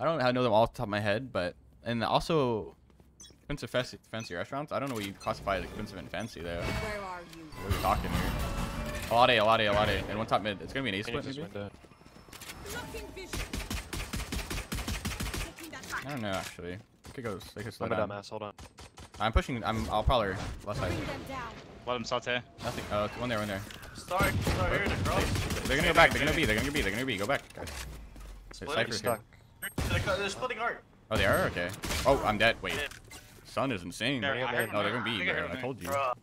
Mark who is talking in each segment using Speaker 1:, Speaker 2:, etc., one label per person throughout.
Speaker 1: I don't know them all off the top of my head, but and also expensive fancy, fancy restaurants. I don't know what you classify as expensive and fancy though.
Speaker 2: Where are you?
Speaker 1: What are we talking here? A lot A, a lot A, a lot A, and one top mid. It's gonna be an A
Speaker 3: Can you
Speaker 1: split maybe.
Speaker 3: window?
Speaker 2: Blocking vision. Taking that
Speaker 1: I don't know actually. They could go. They could slow
Speaker 3: I'm
Speaker 1: down.
Speaker 3: dumbass. Hold on.
Speaker 1: I'm pushing. I'm. I'll probably left side.
Speaker 2: Bring them.
Speaker 4: Let him saute.
Speaker 1: Nothing. Oh, one there, one there.
Speaker 5: Start, start here to cross.
Speaker 1: They're gonna go back. They're gonna be. They're gonna be. They're gonna be. Go back, guys.
Speaker 5: Split.
Speaker 1: Cypher's here.
Speaker 3: Stuck.
Speaker 5: They're, splitting art.
Speaker 1: Oh, they are. Okay. Oh, I'm dead. Wait. Sun is insane.
Speaker 4: There,
Speaker 1: No,
Speaker 4: I heard
Speaker 1: they're gonna be.
Speaker 4: I I
Speaker 1: Bro.
Speaker 4: heard
Speaker 1: I
Speaker 4: him.
Speaker 1: told you.
Speaker 5: Bruh.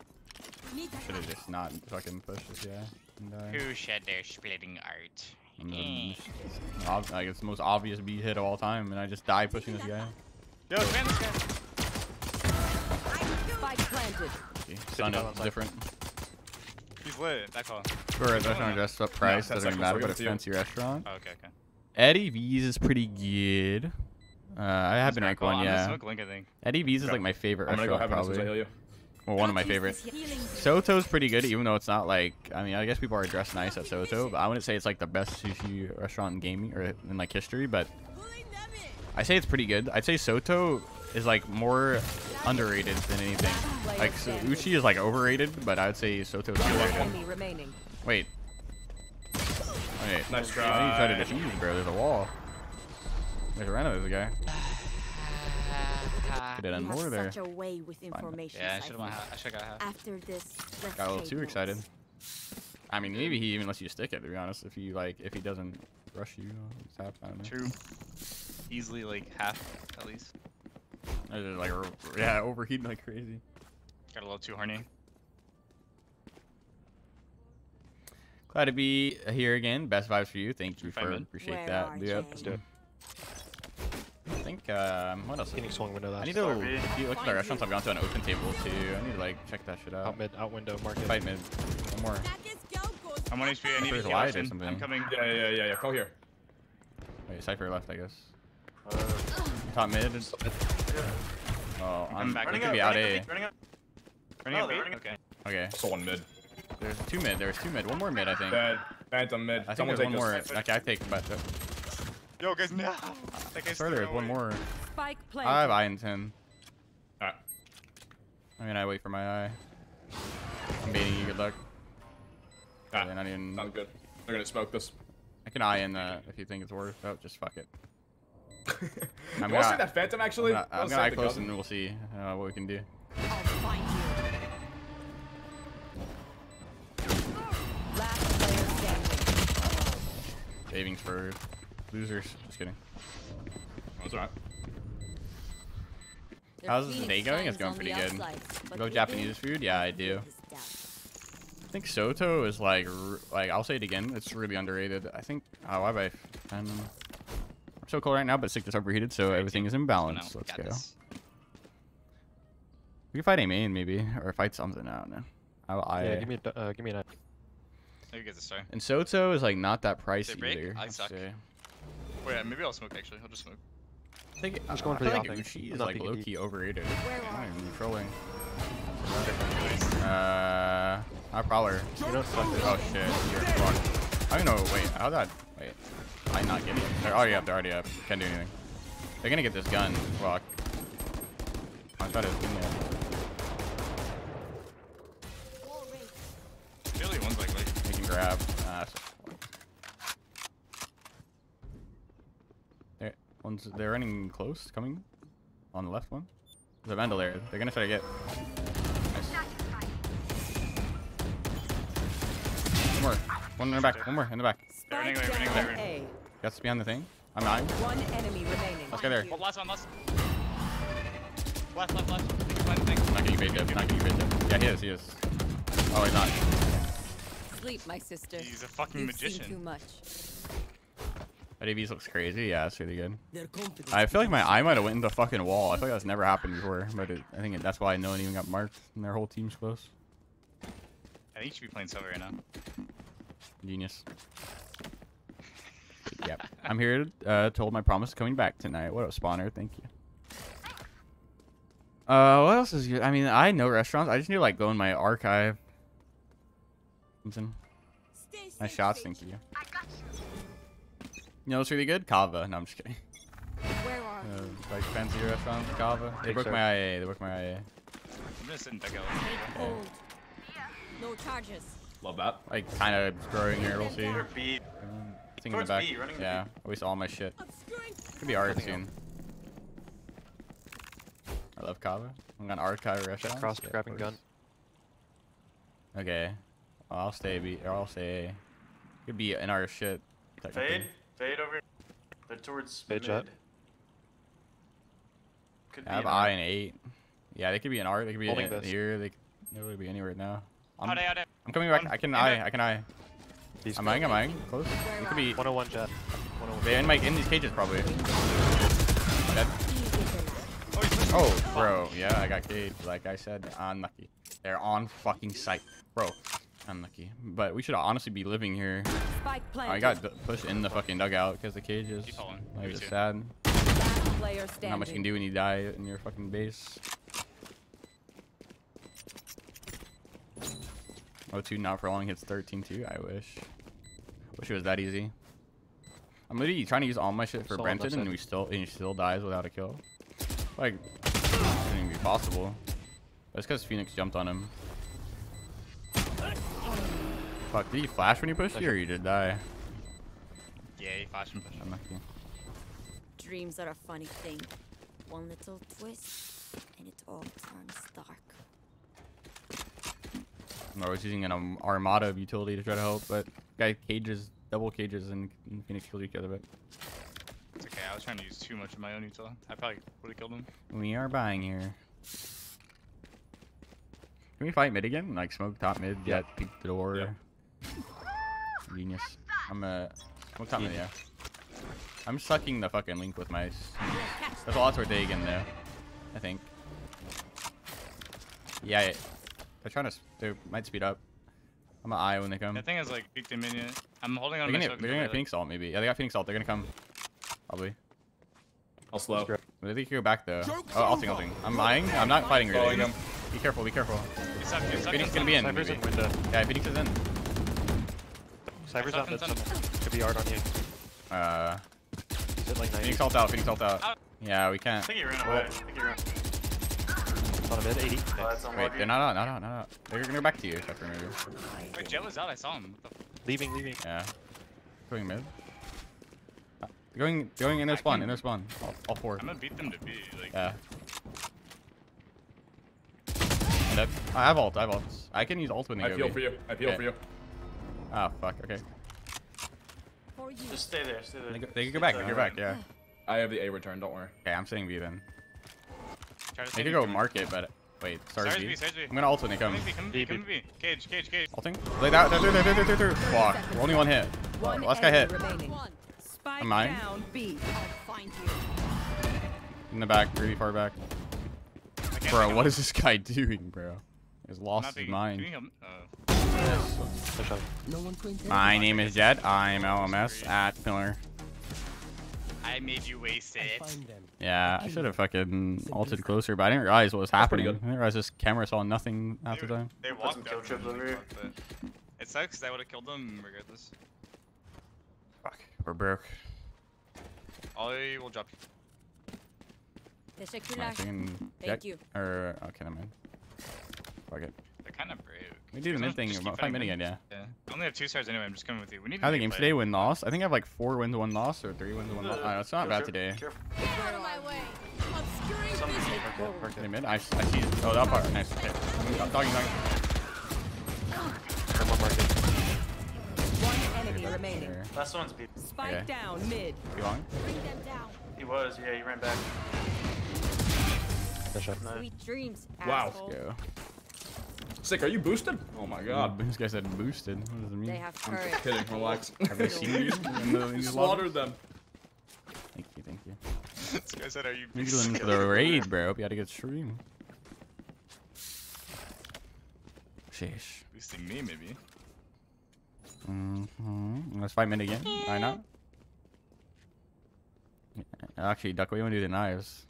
Speaker 1: Should have just not fucking pushed this guy. And, uh,
Speaker 4: Who said they're splitting art?
Speaker 1: and then just- like it's the most obvious B hit of all time, and I just die pushing this guy.
Speaker 4: Yo, man, this guy.
Speaker 2: Spike planted.
Speaker 1: See, Sun
Speaker 3: down
Speaker 1: is
Speaker 3: outside.
Speaker 1: different.
Speaker 4: He's lit. Back call.
Speaker 1: For a restaurant dressed up price,
Speaker 6: ten
Speaker 1: doesn't matter, but
Speaker 6: give
Speaker 1: a
Speaker 6: it to you.
Speaker 1: fancy restaurant.
Speaker 4: Oh, okay, okay.
Speaker 1: Eddie V's is pretty good. Uh, I have been ranked
Speaker 4: Back
Speaker 1: one,
Speaker 4: I'm gonna
Speaker 1: yeah.
Speaker 4: Link, I think.
Speaker 1: Eddie V's is like my favorite
Speaker 6: I'm gonna go
Speaker 1: restaurant,
Speaker 6: heaven as soon
Speaker 1: probably.
Speaker 6: heal you.
Speaker 1: Well, one of my favorites.
Speaker 2: Healing.
Speaker 1: Soto's pretty good, even though it's not like. I mean, I guess people are dressed nice at Soto, but I wouldn't say it's like the best sushi restaurant in gaming or in like history. But
Speaker 2: Pulling them in.
Speaker 1: I say it's pretty good. I'd say Soto is like more underrated than anything. Like so Uchi is like overrated, but I'd say Soto's underrated. Wait. Wait.
Speaker 6: Nice
Speaker 1: Why do you try to
Speaker 6: try.
Speaker 1: defuse, bro? There's a wall. There's a Reno, there's a guy. Could have done
Speaker 2: You
Speaker 1: more
Speaker 2: have
Speaker 1: there.
Speaker 2: such a way with information.
Speaker 4: Yeah, I should
Speaker 2: Cypher.
Speaker 4: have. I should have got half.
Speaker 2: After this, let's
Speaker 1: Got a little too
Speaker 2: notes.
Speaker 1: excited. I mean, maybe he even lets you stick it. To be honest, if you like, if he doesn't rush you, it's half. I don't know.
Speaker 4: True. Easily like half at least.
Speaker 1: Or like, yeah, overheating like crazy.
Speaker 4: Got a little too horny.
Speaker 1: Glad to be here again. Best vibes for you. Thank you for
Speaker 4: mid.
Speaker 1: appreciate
Speaker 2: Where
Speaker 1: that.
Speaker 2: are
Speaker 1: Yep.
Speaker 2: Jay?
Speaker 3: Let's do it.
Speaker 1: I think um, what else?
Speaker 3: Phoenix swung window
Speaker 1: I need to
Speaker 5: Sorry.
Speaker 1: if you look at the restaurants I've gone to an open table too. I need to like check that shit out.
Speaker 3: Out mid, out window, market.
Speaker 1: Fight mid. One more.
Speaker 4: I'm on HP. I need
Speaker 1: There's
Speaker 4: to
Speaker 1: wide or
Speaker 4: heal Ashen.
Speaker 1: something.
Speaker 4: I'm coming.
Speaker 6: Yeah, yeah, yeah, yeah. Go here.
Speaker 1: Wait, Cypher left, I guess.
Speaker 5: Uh,
Speaker 1: Top mid. Oh,
Speaker 4: I'm
Speaker 1: I'm,
Speaker 4: back.
Speaker 1: it
Speaker 5: running
Speaker 1: could be out
Speaker 5: running
Speaker 1: A.
Speaker 5: out, running out.
Speaker 4: Running
Speaker 5: Oh,
Speaker 4: up
Speaker 5: they're running up.
Speaker 4: Okay.
Speaker 1: Okay.
Speaker 6: So one mid.
Speaker 1: There's two mid. There's two mid. One more mid, I think.
Speaker 6: Dead. Phantom mid.
Speaker 1: I think there's
Speaker 6: take
Speaker 1: one
Speaker 6: this.
Speaker 1: more. Okay, I take, but uh,
Speaker 4: Yo, guys, no. That guy's
Speaker 1: further, there's one
Speaker 4: away.
Speaker 1: more.
Speaker 2: Spike
Speaker 1: I have
Speaker 2: planted.
Speaker 1: eye in 10.
Speaker 6: Alright.
Speaker 1: I mean, I wait for my eye. I'm baiting you. Good luck.
Speaker 6: Ah,
Speaker 1: They're not even.
Speaker 6: Sounds good. They're gonna smoke this.
Speaker 1: I can eye in uh, if you think it's worth. Oh, just fuck it.
Speaker 6: I'm
Speaker 1: I'm
Speaker 6: gonna
Speaker 1: gonna-
Speaker 6: say that Phantom
Speaker 1: I'm
Speaker 6: actually.
Speaker 1: gonna, I'm gonna eye
Speaker 6: say
Speaker 1: close
Speaker 6: gun?
Speaker 1: and we'll see uh, what we can do. Savings for losers. Just kidding.
Speaker 6: That's alright.
Speaker 1: How's the day going? It's going pretty good.
Speaker 2: outside, but
Speaker 1: love Japanese food? Yeah, I do. I think Soto is like, like I'll say it again. It's really underrated. I think. Oh, why by? I'm we're so cold right now, but Sick is overheated, so everything is in
Speaker 4: Oh,
Speaker 1: balance. Let's go.
Speaker 4: this.
Speaker 1: We can fight a main maybe, or fight something. I don't know. I, I
Speaker 3: Yeah, give me, a, uh, give me an.
Speaker 4: Maybe get the star.
Speaker 1: and Soto is like not that pricey either.
Speaker 4: I suck.
Speaker 1: say.
Speaker 4: Wait, yeah, maybe I'll smoke actually. I'll just smoke.
Speaker 1: I think I'm
Speaker 3: Just
Speaker 1: uh,
Speaker 3: going
Speaker 1: I
Speaker 3: for
Speaker 1: feel
Speaker 3: the
Speaker 1: like. Uchi is like
Speaker 3: peeking
Speaker 1: low
Speaker 3: deep.
Speaker 1: key overrated. I'm even trolling. Uh, I probably.
Speaker 3: You don't suck this.
Speaker 1: Oh shit, you're fucked. I don't know. Wait, how that? Wait, I not getting it. They're already up. They're already up. Can't do anything. They're gonna get this gun. Fuck. I thought it was in there.
Speaker 4: Really, one's like, like
Speaker 1: grab. Ah, that's They're, one's, they're running close, coming. On the left one. There's a vandal there. They're gonna try to get. Nice. One more. One in the back. One more in the back.
Speaker 4: They're running
Speaker 2: Spike
Speaker 4: away, running
Speaker 2: down
Speaker 4: away,
Speaker 2: A.
Speaker 1: That's behind the thing. I'm nine.
Speaker 2: One enemy remaining.
Speaker 1: Let's go there.
Speaker 4: Oh, last one, last. Left, left, left. You can find the thing.
Speaker 1: Not getting bait up. Not getting bait up. Yeah, he is. He is. Oh, he's not.
Speaker 2: Sleep, my sister.
Speaker 4: He's a fucking
Speaker 2: You've seen too much.
Speaker 1: That AVs looks crazy. Yeah, it's really good. I feel like my eye might have went in the fucking wall. I feel like that's never happened before, but it, I think it, that's why no one even got marked and their whole team's close.
Speaker 4: I think you should be playing silver right now.
Speaker 1: Genius. yep. I'm here uh, to hold my promise of coming back tonight. What up, Spawner? Thank you. Uh, what else is good? I mean, I know restaurants. I just need to like go in my archive. Something. Nice shots, thank you. You know what's really good? Kava. No, I'm just kidding.
Speaker 2: Where are
Speaker 1: Uh, like fancy restaurant, Kava. They
Speaker 3: Think
Speaker 1: broke
Speaker 3: so.
Speaker 1: my IA. They broke my IA.
Speaker 4: I'm gonna sit and dugout.
Speaker 2: Take. No charges.
Speaker 6: Love that.
Speaker 1: Like kind of growing here. We'll see.
Speaker 5: Or B.
Speaker 1: Thing in the back.
Speaker 5: B, running to
Speaker 1: yeah, at least all my shit. Could be art soon. I love Kava. I'm gonna archive restaurant.
Speaker 3: Jet cross, grabbing gun.
Speaker 1: Okay. Well, I'll stay B or I'll stay A. Could be in our shit. technically.
Speaker 5: Fade. Fade over. They're towards
Speaker 3: Fade
Speaker 5: mid.
Speaker 3: jet.
Speaker 5: Could be
Speaker 1: I have
Speaker 5: an
Speaker 1: I and eight. Yeah, they could be in art. They could be
Speaker 3: Holding
Speaker 1: in
Speaker 3: this.
Speaker 1: here. They could literally be anywhere now. I'm,
Speaker 4: Out, out, out.
Speaker 1: I'm coming back.
Speaker 4: One.
Speaker 1: I can I. I can I.
Speaker 3: These
Speaker 1: I'm eyeing. I'm eyeing. Close.
Speaker 2: Where
Speaker 1: could be.
Speaker 3: 101 jet. 101.
Speaker 1: They in my in these cages probably. Dead.
Speaker 4: Oh.
Speaker 1: Oh, bro. Yeah, I got caged. Like I said, unlucky. They're on fucking site, bro. Unlucky. But we should honestly be living here.
Speaker 2: Spike planted.
Speaker 1: I got d- pushed in the fucking dugout because the cage is
Speaker 4: Keep
Speaker 1: like
Speaker 4: Me
Speaker 1: it's
Speaker 4: too.
Speaker 1: sad.
Speaker 2: Last player standing.
Speaker 1: Not much you can do when you die in your fucking base. Oh, two not for long hits 13 too. I wish. Wish it was that easy. I'm literally trying to use all my shit for
Speaker 3: Still
Speaker 1: Brenton,
Speaker 3: left
Speaker 1: and we still and he still dies without a kill. Like, it shouldn't even be possible. That's because Phoenix jumped on him. Fuck, did he flash when he pushed you, or you did die?
Speaker 4: Yeah, he flashed and pushed.
Speaker 1: Unlucky.
Speaker 2: Dreams are a funny thing. One little twist, and it all turns dark.
Speaker 1: I was using an um, armada of utility to try to help, but guy cages, double cages, and, and Phoenix killed each other. But
Speaker 4: It's okay. I was trying to use too much of my own utility. I probably would have killed him.
Speaker 1: we are buying here. Can we fight mid again? Like smoke top mid,
Speaker 3: Yeah.
Speaker 1: jet peek the door.
Speaker 6: Yeah.
Speaker 1: Genius. I'm a smoke top mid, yeah. I'm sucking the fucking link with my. There's a lot to dig in there. I think. Yeah, yeah. they're trying to. s- They might speed up. I'm an eye when they come.
Speaker 4: The thing is like peeked a minion. I'm holding on
Speaker 1: They're
Speaker 4: to
Speaker 1: gonna,
Speaker 4: my
Speaker 1: they're gonna get Phoenix ult maybe. Yeah, they got Phoenix ult. They're gonna come. Probably.
Speaker 6: I'll slow.
Speaker 3: Grab-
Speaker 1: But they could go back though. Oh, I'll think, I'll think. I'm lying. I'm not fighting really.
Speaker 6: Following.
Speaker 1: Be careful, be careful.
Speaker 4: He's up, he's up,
Speaker 1: Phoenix
Speaker 4: he's
Speaker 1: gonna be in.
Speaker 3: Cypher's
Speaker 1: maybe. Yeah, Phoenix is in.
Speaker 3: Cypher's
Speaker 4: Cypher's
Speaker 3: out mid
Speaker 4: in.
Speaker 3: somewhere. Could be art on you.
Speaker 1: Uh,
Speaker 3: He's at like 90.
Speaker 1: Phoenix ult out, Phoenix ult out.
Speaker 4: Out.
Speaker 1: Yeah, we can't.
Speaker 5: I think he ran away. I think he ran.
Speaker 3: On a mid, 80.
Speaker 5: Oh,
Speaker 1: Wait, they're not out, not out, not out. They're gonna go back to you, Cypher maybe.
Speaker 4: Wait, Jet was out. I saw him. What the f-
Speaker 3: Leaving, leaving.
Speaker 1: Yeah. Going mid. Uh, Going, going in their spawn, in their spawn. All, all four.
Speaker 4: I'm gonna beat them to B. Like,
Speaker 1: Yeah. I have ult, I have ults. I can use ult when they
Speaker 6: I
Speaker 1: go
Speaker 6: feel
Speaker 1: B.
Speaker 6: for you. I feel
Speaker 1: Okay.
Speaker 6: for you.
Speaker 1: Ah, fuck, okay.
Speaker 5: Just stay there. Stay there.
Speaker 1: They, go, they can go back, they can go back, yeah.
Speaker 6: I have the A return. Don't worry.
Speaker 1: Okay, I'm sitting B then. They
Speaker 4: save
Speaker 1: could go
Speaker 4: from-
Speaker 1: market, but wait, start
Speaker 4: Sarge
Speaker 1: B.
Speaker 4: B, Sarge B.
Speaker 1: I'm gonna ult when they come.
Speaker 4: Come B, come B, come B. Cage, cage, cage.
Speaker 1: Ulting? Like that, there, there, there, there, there, there. Fuck, we're only one hit.
Speaker 2: One
Speaker 1: Last guy hit.
Speaker 2: enemy remaining. Spike
Speaker 1: Am I?
Speaker 2: down B. I'll find you.
Speaker 1: In the back, really far back. Bro,
Speaker 4: pick
Speaker 1: what
Speaker 4: him
Speaker 1: is this guy doing, bro? He's lost his
Speaker 4: picking-
Speaker 1: mind.
Speaker 4: picking him- uh,
Speaker 3: Push up.
Speaker 1: My name is Jed. I'm LMS at Pillar.
Speaker 4: I made you waste it.
Speaker 1: Yeah, I should have fucking ulted closer, but I didn't realize what was happening. I didn't realize this camera saw nothing half the
Speaker 4: They-
Speaker 1: time.
Speaker 4: They walked
Speaker 5: kill
Speaker 4: from
Speaker 5: chips
Speaker 4: the
Speaker 5: over here.
Speaker 4: top, but It sucks 'cause I would have killed them regardless.
Speaker 1: Fuck, we're broke.
Speaker 4: Ollie will drop you.
Speaker 2: Teşekkürler. Thank you.
Speaker 1: Or okay, never mind. Fuck it.
Speaker 4: They're kind of brave.
Speaker 1: We do the mid thing.
Speaker 4: Just keep
Speaker 1: Fight mid
Speaker 4: mid.
Speaker 1: again, yeah.
Speaker 4: Yeah. I only have two stars anyway. I'm just coming with you. We need.
Speaker 1: How the
Speaker 4: to
Speaker 1: games today? Win loss. I think I have like four wins, one loss, or three wins, one loss. Uh, it's not bad
Speaker 5: trip.
Speaker 1: today.
Speaker 5: Careful.
Speaker 2: Get out of my way. Obscuring
Speaker 5: Some-
Speaker 2: vision.
Speaker 3: Market, market.
Speaker 1: Mid. I, I see. Oh, that part. Nice. Okay. I'm talking. talking.
Speaker 3: One market.
Speaker 2: One enemy remaining.
Speaker 5: Last one's B.
Speaker 2: Spike
Speaker 1: Okay.
Speaker 2: down mid.
Speaker 1: You long?
Speaker 2: Bring them down.
Speaker 5: He was. Yeah, he ran back.
Speaker 3: Push up.
Speaker 5: Nice.
Speaker 2: Sweet dreams.
Speaker 6: Wow.
Speaker 2: asshole.
Speaker 1: Go.
Speaker 6: Sick. Are you boosted? Oh my god.
Speaker 1: This guy said boosted. What does it mean?
Speaker 2: They have
Speaker 6: I'm
Speaker 2: courage.
Speaker 6: just kidding. Relax.
Speaker 1: Have they seen you in the, these levels?
Speaker 6: Slaughtered them.
Speaker 1: Thank you, thank you.
Speaker 4: this guy said, "Are you?"
Speaker 1: You're for the raid, bro. Hope you had a good stream. Sheesh.
Speaker 4: boosting me, maybe?
Speaker 1: Mm-hmm. Let's fight mid again. Why not? Actually, Duck, what do you want to do to knives?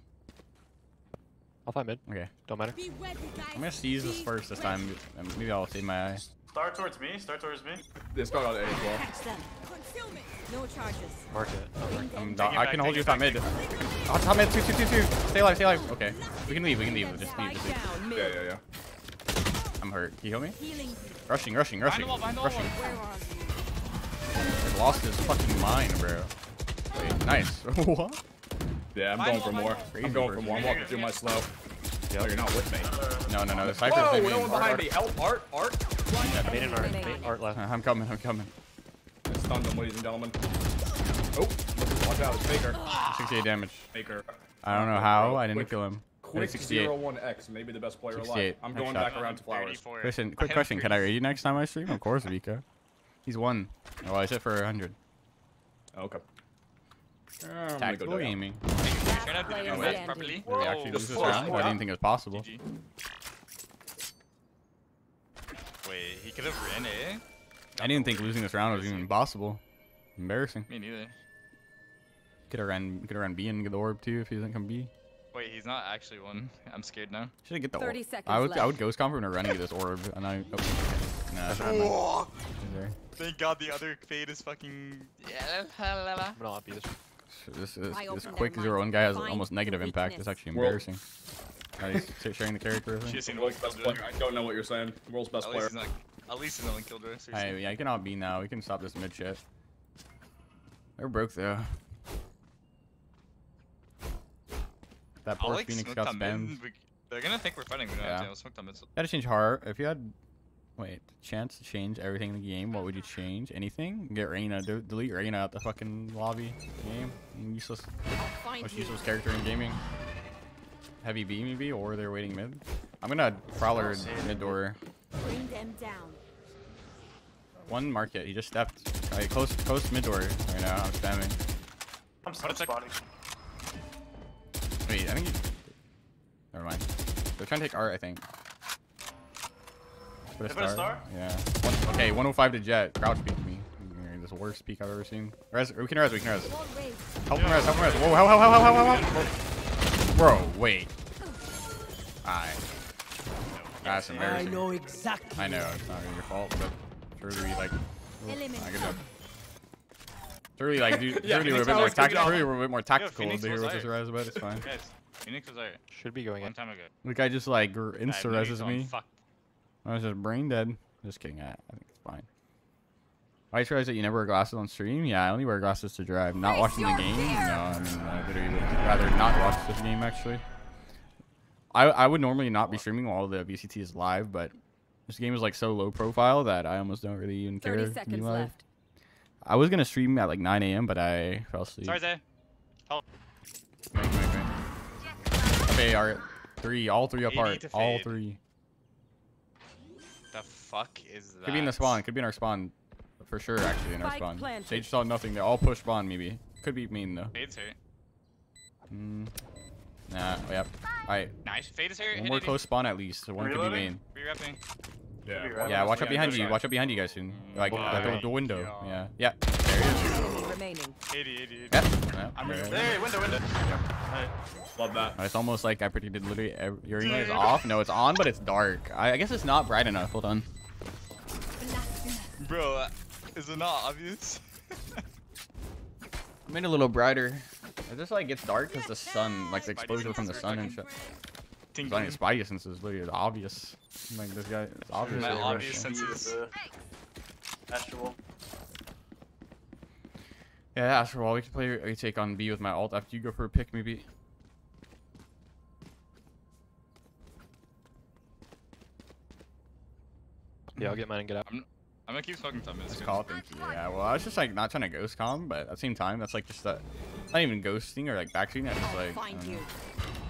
Speaker 3: I'll fight mid.
Speaker 1: Okay.
Speaker 3: Don't matter.
Speaker 2: Ready.
Speaker 1: I'm gonna seize this first this time. Maybe I'll save my eye.
Speaker 5: Start towards me. Start towards me.
Speaker 6: This guy got on A as well.
Speaker 2: Catch them. Concealment. No charges.
Speaker 3: Market.
Speaker 2: Bring them
Speaker 1: I'm
Speaker 2: down.
Speaker 1: do- I can
Speaker 4: take
Speaker 1: hold you if
Speaker 4: back,
Speaker 1: I'm mid.
Speaker 4: take
Speaker 1: Oh, top mid, two, two, two, two. Stay alive, stay alive. Okay. We can leave, we can leave. Just leave, just leave.
Speaker 6: Yeah, yeah, yeah.
Speaker 1: I'm hurt. Can you heal me? Rushing, rushing, rushing.
Speaker 4: the wall, behind.
Speaker 1: Rushing.
Speaker 2: Where are you?
Speaker 1: He's lost his fucking mind, bro. Wait, nice. what?
Speaker 6: Yeah, I'm going for more. I'm going for more. I'm walking through my slow. Yeah, you're not with me.
Speaker 1: No, no, no. The Cypher's
Speaker 6: Whoa,
Speaker 1: leaving.
Speaker 6: no one behind me. Help, Art, Art.
Speaker 3: Main and art. Main art left.
Speaker 1: I'm coming, I'm coming.
Speaker 6: I stunned him, ladies and gentlemen. Oh, watch out, it's Faker.
Speaker 1: 68 damage.
Speaker 6: Faker.
Speaker 1: I don't know how. I didn't
Speaker 6: Quick-
Speaker 1: kill him.
Speaker 6: Quick
Speaker 1: 68.
Speaker 6: 01X, maybe the best player alive.
Speaker 1: 68.
Speaker 6: I'm going back around to flowers.
Speaker 4: 34.
Speaker 1: Question, quick question. Can I
Speaker 4: 30.
Speaker 1: raid you next time I stream? Of course, Vika. He's one. Oh, I said for 100.
Speaker 6: Okay. Uh, I'm gonna go
Speaker 1: Tactical
Speaker 6: dugout.
Speaker 1: Aiming.
Speaker 4: Turn the
Speaker 2: player
Speaker 4: properly.
Speaker 1: Did we actually
Speaker 6: Just
Speaker 1: lose this round? I didn't think it was possible.
Speaker 4: GG. Wait, he could have ran, eh?
Speaker 1: I didn't think losing this round was even possible. Embarrassing.
Speaker 4: Me neither.
Speaker 1: Could have ran, could have ran B and get the orb too if he doesn't come B.
Speaker 4: Wait, he's not actually one. I'm scared now.
Speaker 1: Should I get the
Speaker 2: 30
Speaker 1: orb.
Speaker 2: seconds
Speaker 1: I would, I would
Speaker 2: left.
Speaker 1: ghost comp and run and get this orb, and I. Oh. Nah, that's not mine. Is?
Speaker 4: Thank God the other fade is fucking. Yeah, la, la, la.
Speaker 3: I'm gonna not be this.
Speaker 1: This, this,
Speaker 2: I
Speaker 1: this quick
Speaker 2: their
Speaker 1: zero
Speaker 2: mind.
Speaker 1: one guy has almost negative impact. It's actually embarrassing. Are you sharing the character with me?
Speaker 4: She's seen
Speaker 6: World's best player. I don't know what you're saying. World's best
Speaker 4: At
Speaker 6: player.
Speaker 4: not. At least he's not one killjoy.
Speaker 1: Hey,
Speaker 4: Seriously.
Speaker 1: yeah, you can all B now. We can stop this mid shit. They're broke though. That
Speaker 4: I'll
Speaker 1: poor
Speaker 4: like
Speaker 1: Phoenix
Speaker 4: smoke
Speaker 1: got
Speaker 4: them
Speaker 1: spammed.
Speaker 4: in. They're gonna think we're fighting. We don't
Speaker 1: Yeah.
Speaker 4: have to. I'll smoke them.
Speaker 1: Gotta change heart. If you had, wait, chance to change everything in the game, what would you change? Anything? Get Reyna. De- delete Reyna out the fucking lobby game. Useless.
Speaker 2: I'll find
Speaker 1: Most
Speaker 2: you.
Speaker 1: useless character in gaming. Heavy B maybe, or they're waiting mid. I'm gonna prowler
Speaker 5: see
Speaker 1: mid door.
Speaker 2: Bring them down.
Speaker 1: One market. He just stepped. Right, close, close mid door right now. I'm spamming.
Speaker 5: I'm
Speaker 4: What a sec.
Speaker 5: spotting.
Speaker 1: Wait, I think. He... Never mind. They're trying to take art, I think. Put
Speaker 5: They put a star?
Speaker 1: Yeah. One, okay, 105 to jet. Crouch peek me. This is the worst peek I've ever seen. Res, we can res, we can res. Help him res, help him res. Whoa, how, how, how, how, how, how? Bro, wait. Alright. That's embarrassing. I know exactly. I know, it's not really your fault, but surely, like,
Speaker 2: Eliminate.
Speaker 1: I good job. Surely, like, do,
Speaker 6: Yeah,
Speaker 1: surely we're a bit more tactical.
Speaker 6: job.
Speaker 1: Surely we're a bit more tactical
Speaker 4: Phoenix
Speaker 1: to hear
Speaker 4: was
Speaker 1: this res, but it's fine.
Speaker 4: Guys, Phoenix was alright.
Speaker 3: Should be going
Speaker 4: One
Speaker 3: in.
Speaker 4: time ago.
Speaker 1: The guy just like gr-
Speaker 4: I have
Speaker 1: insta
Speaker 4: no
Speaker 1: reses me.
Speaker 4: Fuck.
Speaker 1: I was just brain dead. Just kidding. I, I think it's fine. I just realized that you never wear glasses on stream. Yeah, I only wear glasses to drive. Not watching the game. No, I mean, I literally would rather not watch this game actually. I I would normally not be streaming while the VCT is live, but this game is like so low profile that I almost don't really even care
Speaker 2: 30 seconds left.
Speaker 1: I was gonna stream at like 9 a.m., but I fell asleep.
Speaker 4: Sorry, Zay.
Speaker 1: Wait, wait, wait. Okay, are three, all three apart, all three.
Speaker 4: The fuck is that?
Speaker 1: Could be in the spawn. Could be in our spawn. For sure, actually, in our spawn.
Speaker 2: planted.
Speaker 1: Sage saw nothing. They all push spawn, maybe. Could be mean, though.
Speaker 4: Fade's hurt.
Speaker 1: Mm. Nah, yep. Alright.
Speaker 4: Nice. Fade is hurt.
Speaker 1: One more close spawn at least. So one could be
Speaker 5: Reloading?
Speaker 1: main.
Speaker 4: Re-repping.
Speaker 6: Yeah.
Speaker 5: Be
Speaker 1: Yeah, watch out behind you. Watch out behind you guys soon. Like, the, the window.
Speaker 4: Yeah.
Speaker 1: Yeah. Yeah. There he is.
Speaker 2: Enemy remaining.
Speaker 4: 80, 80, 80.
Speaker 1: Yep. Yep.
Speaker 4: I'm
Speaker 1: there
Speaker 4: gonna-
Speaker 1: it is.
Speaker 5: Hey, window, window. Hey.
Speaker 6: Love that.
Speaker 1: It's almost like I predicted literally every, your ring is off. No, it's on, but it's dark. I, I guess it's not bright enough. Hold on.
Speaker 4: Bro, uh, is it not obvious?
Speaker 1: I made it a little brighter. It just like gets dark because the sun, like the
Speaker 4: Spidey
Speaker 1: exposure from the sun
Speaker 4: are
Speaker 1: and shit.
Speaker 4: Ting
Speaker 1: It's on
Speaker 4: ting.
Speaker 1: your spidey senses, literally obvious. Like this guy, it's obvious.
Speaker 4: My obvious
Speaker 1: Russian.
Speaker 4: sense-
Speaker 5: Use, uh, Astral.
Speaker 1: Yeah, after all, we can play a take on B with my alt after you go for a pick, maybe.
Speaker 3: Yeah, I'll get mine and get out.
Speaker 4: I'm gonna keep smoking some minutes.
Speaker 1: Just call it, thank you. Yeah, well, I was just like not trying to ghost calm, but at the same time, that's like just that. Not even ghosting or like backseating. I just like. I
Speaker 2: find
Speaker 1: don't
Speaker 2: you.
Speaker 1: know.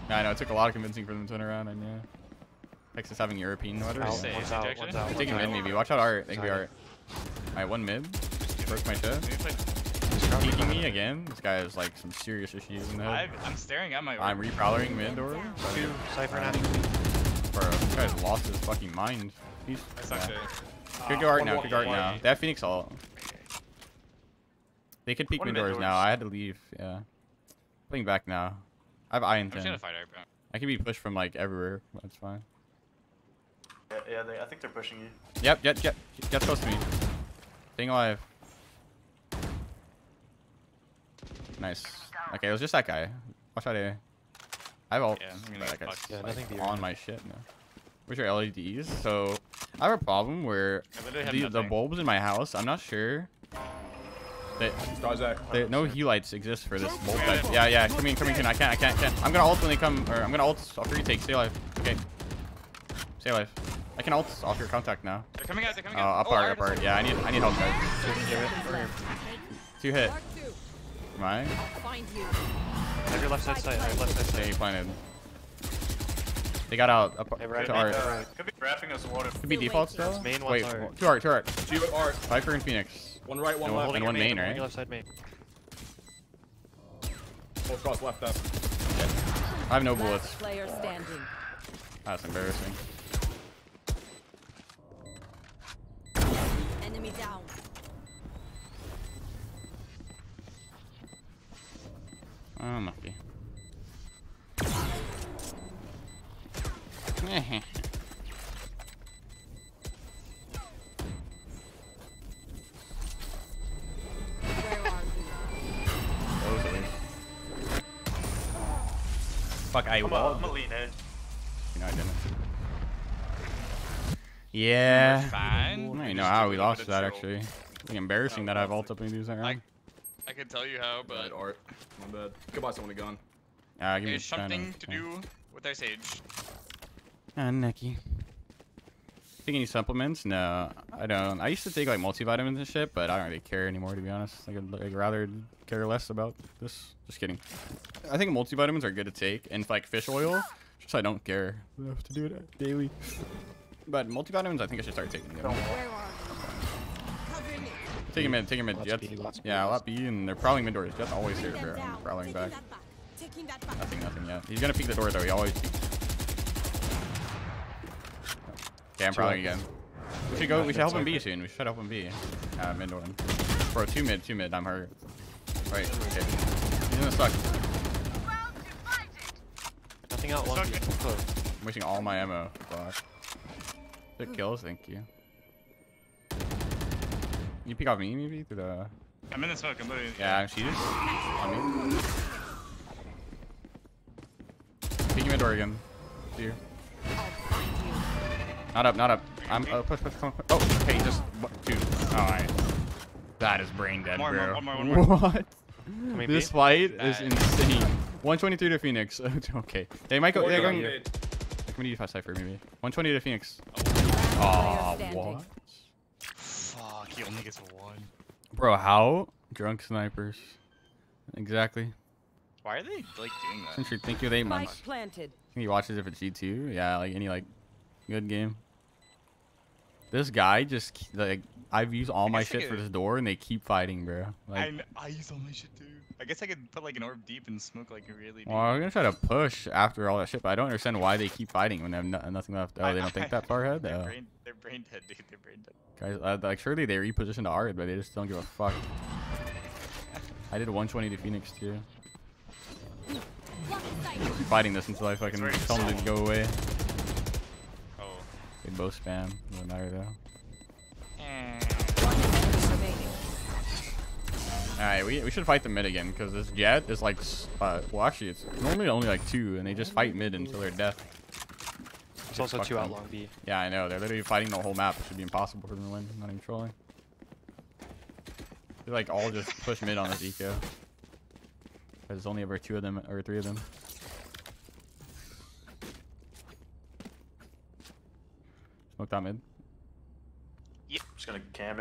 Speaker 1: Yeah, I know it took a lot of convincing for them to turn around, and yeah. Texas having European weather.
Speaker 3: Out,
Speaker 1: Yeah.
Speaker 4: say,
Speaker 3: one's
Speaker 4: did you
Speaker 3: out,
Speaker 4: actually?
Speaker 3: out.
Speaker 1: Taking
Speaker 3: out.
Speaker 1: mid maybe. Watch out art. Thank you art. Alright, one mid. Broke my shit.
Speaker 4: Maybe
Speaker 1: Peeking me again. This guy has like some serious issues in the head.
Speaker 4: I've, I'm staring at my.
Speaker 1: I'm reprowling mid or.
Speaker 3: Two, Cypher and Ash.
Speaker 1: Bro, this guy's lost his fucking mind. He's.
Speaker 4: I sucked
Speaker 1: yeah.
Speaker 4: it.
Speaker 1: Could uh, go art now.
Speaker 6: more
Speaker 1: Could go art now. That Phoenix all. They could peek
Speaker 5: One
Speaker 1: mid
Speaker 5: mid
Speaker 1: doors
Speaker 5: doors.
Speaker 1: now. I had to leave. Yeah. Playing back now. I have Iron
Speaker 4: I'm just
Speaker 1: 10.
Speaker 4: gonna fight art, bro.
Speaker 1: I can be pushed from like everywhere. That's fine.
Speaker 5: Yeah, yeah they, I think they're pushing you.
Speaker 1: Yep. Get get get close to me. Staying alive. Nice. Okay, it was just that guy. Watch out A. I have all
Speaker 4: Yeah, I'm gonna
Speaker 1: like,
Speaker 4: get
Speaker 1: I
Speaker 4: fucked.
Speaker 1: s-
Speaker 3: Yeah,
Speaker 1: like, on my shit now. Where's your LEDs? So I have a problem where
Speaker 4: I literally have
Speaker 1: the, the bulbs in my house, I'm not sure. That
Speaker 6: Star Zach.
Speaker 1: there, no hue lights exist for this bulb
Speaker 4: Yeah,
Speaker 1: type.
Speaker 4: yeah.
Speaker 1: Yeah, yeah. Come in, come in, come in. I can't, I can't, can't. I'm gonna ult when they come, or I'm gonna ult off your take. Stay alive. Okay. Stay alive. I can ult off your contact now.
Speaker 4: They're coming out. They're coming
Speaker 1: Oh,
Speaker 4: out.
Speaker 1: up
Speaker 4: oh,
Speaker 1: art,
Speaker 4: Iron
Speaker 1: up art.
Speaker 4: is-
Speaker 1: Yeah, I need, I need help, guys. Two hit.
Speaker 2: Mark two.
Speaker 1: Mine.
Speaker 2: Find you.
Speaker 3: Have your left side side. Have left side
Speaker 1: They
Speaker 3: side.
Speaker 1: planted. They got out up
Speaker 3: Hey, right,
Speaker 1: to art.
Speaker 5: Uh, could be wrapping us water.
Speaker 1: Could be default
Speaker 2: waiting.
Speaker 1: still.
Speaker 3: Main,
Speaker 1: Wait,
Speaker 3: art.
Speaker 1: two art, two art.
Speaker 6: Two art.
Speaker 1: Viper and Phoenix.
Speaker 6: One right, one
Speaker 1: No,
Speaker 6: left.
Speaker 1: holding-
Speaker 3: Holding
Speaker 1: one
Speaker 3: your
Speaker 1: main, right?
Speaker 3: left side main.
Speaker 6: Both cross left up.
Speaker 1: I have no bullets.
Speaker 2: player standing.
Speaker 1: That's embarrassing.
Speaker 2: Enemy down.
Speaker 1: Oh, lucky.
Speaker 2: Where are you?
Speaker 1: Those at least. Fuck, I
Speaker 5: I'm
Speaker 1: walled.
Speaker 5: gonna lean in.
Speaker 1: You know, I didn't. Yeah.
Speaker 4: Fine.
Speaker 1: I don't even know how we lost that
Speaker 4: of chill.
Speaker 1: actually. Like embarrassing that I have ult up and do that
Speaker 4: I,
Speaker 1: round.
Speaker 4: I can tell you how,
Speaker 6: Bad
Speaker 4: but
Speaker 6: art. My bad. Could buy someone a gun.
Speaker 1: Give me
Speaker 4: there's something to
Speaker 1: yeah.
Speaker 4: do with our sage.
Speaker 1: Ah, Nicky. Take any supplements? No, I don't. I used to take like multivitamins and shit, but I don't really care anymore to be honest. Like, I'd, I'd rather care less about this. Just kidding. I think multivitamins are good to take, and like fish oil, just I don't care. I have to do it daily. But multivitamins, I think I should start taking them. Take him in, take him in.
Speaker 3: Lots
Speaker 1: Jets.
Speaker 3: B, lots B,
Speaker 1: Yeah,
Speaker 3: lots
Speaker 1: lot B, and they're prowling mid doors. Jets always here,
Speaker 2: Them
Speaker 1: bro. I'm
Speaker 2: down.
Speaker 1: prowling back.
Speaker 2: back. Taking that back.
Speaker 1: Nothing, nothing yet. He's gonna peek the door though. He always peeks. Okay, I'm
Speaker 3: Two
Speaker 1: prowling again. We should go. We should help him B soon. We should help him B. Uh, mid one. Bro, two mid, two mid. I'm hurt. Right. Okay. He's gonna suck.
Speaker 3: Nothing out. One.
Speaker 4: Suck it.
Speaker 3: Close.
Speaker 1: I'm wasting all my ammo. Fuck. Good kills, thank you. You peek off me maybe through the.
Speaker 4: I'm in the smoke. I'm literally.
Speaker 1: Yeah, she is. On me. Peeking mid door again. Here.
Speaker 2: I'll find you.
Speaker 1: Not up, not up. I'm uh, push, push, come, Oh, okay, just two. All right. That is brain dead,
Speaker 4: more,
Speaker 1: bro.
Speaker 4: one more, one more.
Speaker 1: What?
Speaker 3: Coming
Speaker 1: This
Speaker 3: B.
Speaker 1: fight is insane. 123 to Phoenix. okay. They might go.
Speaker 6: Four
Speaker 1: They're
Speaker 6: gun
Speaker 1: going.
Speaker 6: gate.
Speaker 1: Come to fast cipher maybe. 120 to Phoenix.
Speaker 2: Last
Speaker 1: Oh,
Speaker 2: player standing.
Speaker 1: what?
Speaker 4: Fuck. He only gets one.
Speaker 1: Bro, how? Drunk snipers. Exactly.
Speaker 4: Why are they like doing that?
Speaker 1: Since you think you're eight months.
Speaker 2: Planted.
Speaker 1: Can you watch as if it's G2? Yeah, like any like good game. This guy just like I've used all my
Speaker 4: guess I
Speaker 1: shit for this door and they keep fighting, bro. Like,
Speaker 4: I, kn- I use all my shit too. I guess I could put like an orb deep and smoke like really deep.
Speaker 1: well, I'm gonna try to push after all that shit, but I don't understand why they keep fighting when they have no- nothing left. Oh, they don't think that far ahead.
Speaker 4: They're
Speaker 1: Oh.
Speaker 4: brain, they're brain dead, dude. They're brain dead.
Speaker 1: Guys, uh, like surely they repositioned to Ard, but they just don't give a fuck. I did 120 to Phoenix too. Keep fighting this until I fucking tell them to go away.
Speaker 4: Oh.
Speaker 1: They both spam. Doesn't matter though.
Speaker 2: One.
Speaker 1: Alright, we, we should fight the mid again, because this jet is like, uh, well actually it's normally only like two, and they just fight mid until their death.
Speaker 3: There's also two out
Speaker 1: them.
Speaker 3: long B.
Speaker 1: Yeah, I know, they're literally fighting the whole map. It should be impossible for them to win, not even trolling. They're like all just push mid on this eco. There's only ever two of them, or three of them. Smoke that mid.
Speaker 5: Yep, just gonna cam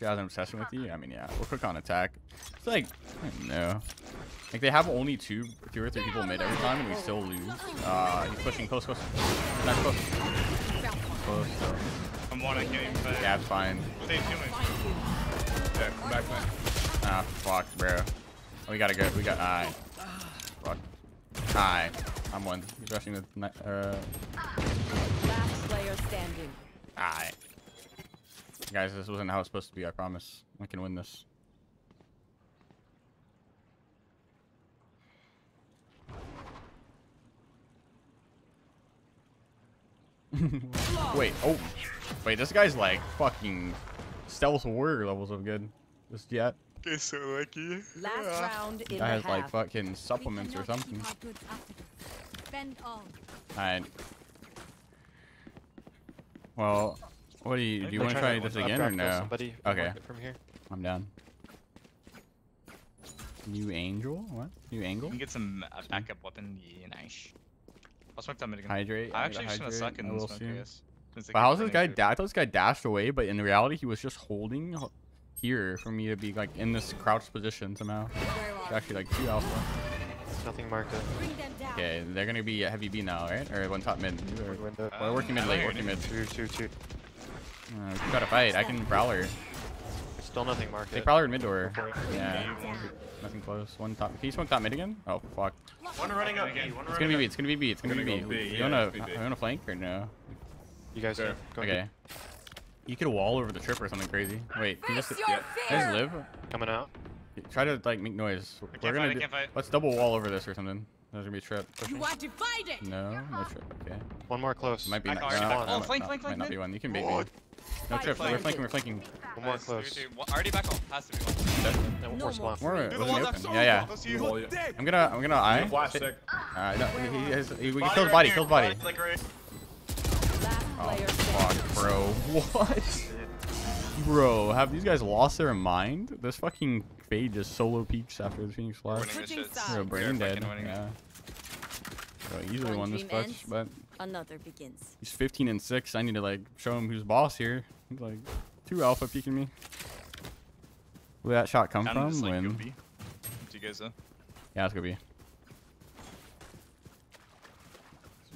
Speaker 5: A.
Speaker 1: Guys, I'm obsessing with you. I mean, yeah, we'll click on attack. It's like, I don't know. Like they have only two, two or three people mid every time, and we still lose. Uh, he's pushing close, close, not close, close. So.
Speaker 4: I'm one, I can't.
Speaker 1: Yeah, it's fine.
Speaker 4: What are they doing?
Speaker 6: Yeah, come back, man.
Speaker 1: Ah, fuck, bro. We gotta go. We got. Alright. Fuck. Alright. I'm one. He's rushing the. Uh.
Speaker 2: Last player standing.
Speaker 1: Alright. Guys, this wasn't how it's supposed to be. I promise. I can win this. Wait. Oh. Wait. This guy's like fucking stealth warrior levels of good. This jet.
Speaker 4: Get so lucky.
Speaker 7: Last ah. round in
Speaker 1: Guy
Speaker 7: the
Speaker 1: has like fucking supplements or something.
Speaker 2: Spend all.
Speaker 1: Alright. Well, what do you do? You want to
Speaker 3: trying
Speaker 1: try this
Speaker 3: uh,
Speaker 1: again or no?
Speaker 3: Somebody
Speaker 1: Okay.
Speaker 3: from here.
Speaker 1: I'm down. New angel? What? New angle?
Speaker 4: You can get some uh, backup weapon. Yeah, nice. I'll smoke that mid again.
Speaker 1: Hydrate.
Speaker 4: I
Speaker 1: I
Speaker 4: actually
Speaker 1: need
Speaker 4: just gonna suck
Speaker 1: hydrate,
Speaker 4: in
Speaker 1: I
Speaker 4: this
Speaker 1: will
Speaker 4: smoke,
Speaker 1: soon.
Speaker 4: I guess.
Speaker 1: But how's this guy? Da- I thought this guy dashed away, but in reality, he was just holding here for me to be like in this crouched position somehow. It's actually like two alpha.
Speaker 3: Nothing marked. It.
Speaker 2: Bring them down.
Speaker 1: Okay, they're gonna be a heavy B now, right? Or one top mid. Or,
Speaker 3: One window.
Speaker 1: working mid
Speaker 4: I
Speaker 1: late,
Speaker 4: don't
Speaker 1: working
Speaker 4: hear
Speaker 1: mid.
Speaker 3: Two, two, two.
Speaker 1: Uh, we gotta fight. I can prowler.
Speaker 3: Still nothing marked.
Speaker 1: Take
Speaker 3: it.
Speaker 1: prowler mid door.
Speaker 3: Go.
Speaker 1: Yeah, nothing close. One top. Can you smoke top mid again? Oh fuck.
Speaker 5: One running up B. One
Speaker 1: It's gonna be
Speaker 5: up
Speaker 1: B. It's gonna be B. It's gonna,
Speaker 6: Gonna
Speaker 1: be
Speaker 6: go
Speaker 1: B.
Speaker 6: B,
Speaker 1: You wanna,
Speaker 6: it's gonna
Speaker 1: you wanna flank or no?
Speaker 3: You guys
Speaker 6: Sure.
Speaker 3: go.
Speaker 1: Okay. You could wall over the trip or something crazy. Wait, can you just,
Speaker 2: Face your
Speaker 1: can you just live?
Speaker 3: Coming out.
Speaker 1: Try to like make noise.
Speaker 4: I
Speaker 1: We're
Speaker 4: can't
Speaker 1: gonna
Speaker 4: fight, I
Speaker 1: do,
Speaker 4: can't fight.
Speaker 1: let's double wall over this or something. There's gonna be a trip.
Speaker 7: You are divided.
Speaker 1: No, no trip. Okay.
Speaker 3: One more close.
Speaker 1: Might be
Speaker 4: Back
Speaker 1: no, no,
Speaker 4: back-
Speaker 1: no,
Speaker 4: oh,
Speaker 1: no,
Speaker 4: flank,
Speaker 1: no,
Speaker 4: flank,
Speaker 1: might
Speaker 4: flank,
Speaker 1: not be one. You can bait me. No trip. We're flanking. We're flanking.
Speaker 3: One more close.
Speaker 4: Already back on. Has to be one.
Speaker 1: Dead.
Speaker 3: One more spawn.
Speaker 1: More.
Speaker 4: Dude,
Speaker 1: Was
Speaker 4: the
Speaker 1: open? Yeah, yeah.
Speaker 4: Close to
Speaker 6: You
Speaker 4: you.
Speaker 6: wall you.
Speaker 1: I'm gonna, I'm gonna eye.
Speaker 6: Flash stick.
Speaker 1: Uh, no, he, he has, he, we can
Speaker 5: Body
Speaker 1: kill his
Speaker 5: right
Speaker 1: body.
Speaker 5: here,
Speaker 1: Kill his body.
Speaker 5: Like right.
Speaker 7: Last
Speaker 1: Oh fuck, bro. What? Bro, have these guys lost their mind? This fucking fade just solo peaks after the Phoenix Flash.
Speaker 4: this
Speaker 7: Switching
Speaker 4: shit.
Speaker 7: sides.
Speaker 1: They're
Speaker 7: We're
Speaker 1: brain dead.
Speaker 4: winning.
Speaker 1: Yeah. Bro, easily won this
Speaker 2: dream
Speaker 1: clutch, but
Speaker 2: Another begins.
Speaker 1: he's 15 and 6. I need to like show him who's boss here. He's like two alpha peeking me. Where that shot come from?
Speaker 4: just, like,
Speaker 1: when
Speaker 4: B. Do you guys know?
Speaker 1: yeah, it's gonna be.